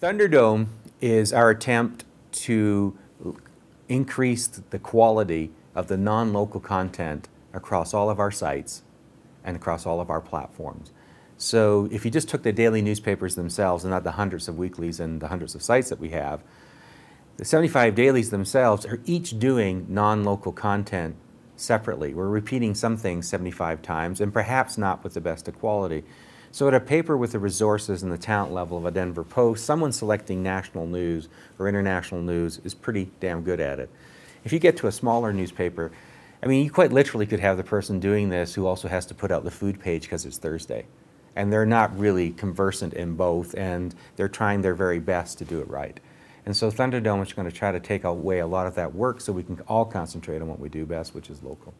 Thunderdome is our attempt to increase the quality of the non-local content across all of our sites and across all of our platforms. So if you just took the daily newspapers themselves and not the hundreds of weeklies and the hundreds of sites that we have, the 75 dailies themselves are each doing non-local content separately. We're repeating some things 75 times and perhaps not with the best of quality. So at a paper with the resources and the talent level of a Denver Post, someone selecting national news or international news is pretty damn good at it. If you get to a smaller newspaper, I mean, you quite literally could have the person doing this who also has to put out the food page because it's Thursday. And they're not really conversant in both, and they're trying their very best to do it right. And so Thunderdome is going to try to take away a lot of that work so we can all concentrate on what we do best, which is local.